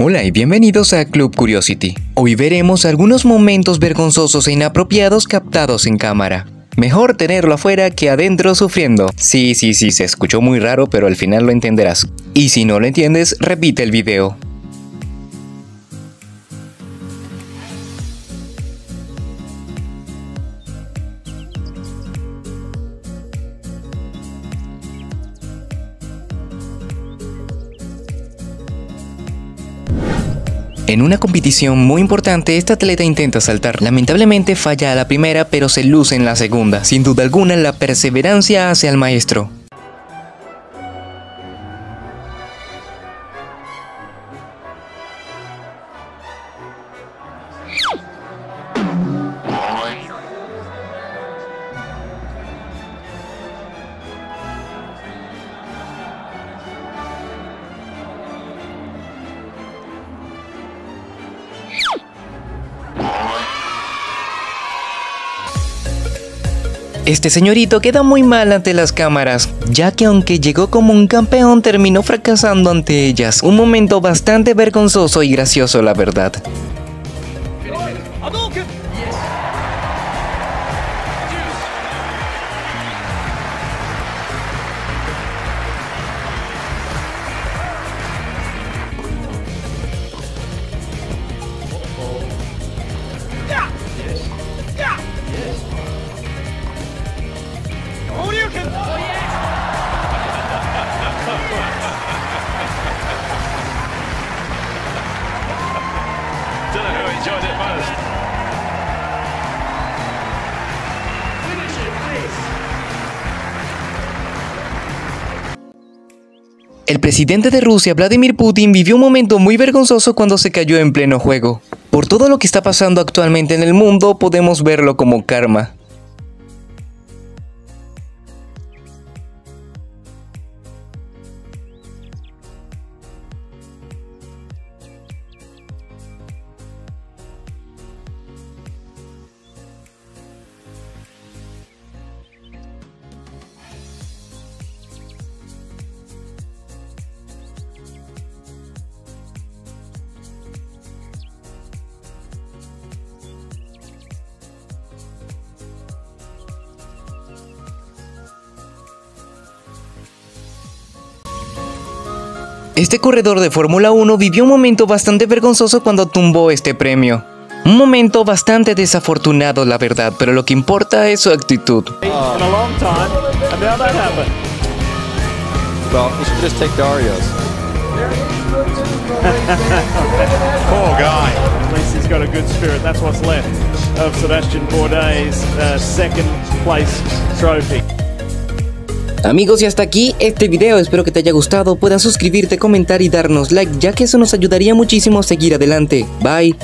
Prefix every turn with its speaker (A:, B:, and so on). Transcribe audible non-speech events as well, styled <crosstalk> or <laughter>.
A: Hola y bienvenidos a Club Curiosity. Hoy veremos algunos momentos vergonzosos e inapropiados captados en cámara. Mejor tenerlo afuera que adentro sufriendo. Sí, sí, sí, se escuchó muy raro, pero al final lo entenderás. Y si no lo entiendes, repite el video. En una competición muy importante, esta atleta intenta saltar. Lamentablemente falla a la primera, pero se luce en la segunda. Sin duda alguna, la perseverancia hace al maestro. Este señorito queda muy mal ante las cámaras, ya que aunque llegó como un campeón terminó fracasando ante ellas. Un momento bastante vergonzoso y gracioso la verdad. El presidente de Rusia, Vladimir Putin, vivió un momento muy vergonzoso cuando se cayó en pleno juego. Por todo lo que está pasando actualmente en el mundo, podemos verlo como karma. Este corredor de Fórmula 1 vivió un momento bastante vergonzoso cuando tumbó este premio. Un momento bastante desafortunado, la verdad, pero lo que importa es su actitud. <laughs>
B: Poor guy.
C: At least he's got a good spirit. That's what's left of Sebastian Bourdais' uh, second place trophy.
A: Amigos y hasta aquí este video, espero que te haya gustado, puedas suscribirte, comentar y darnos like ya que eso nos ayudaría muchísimo a seguir adelante. Bye.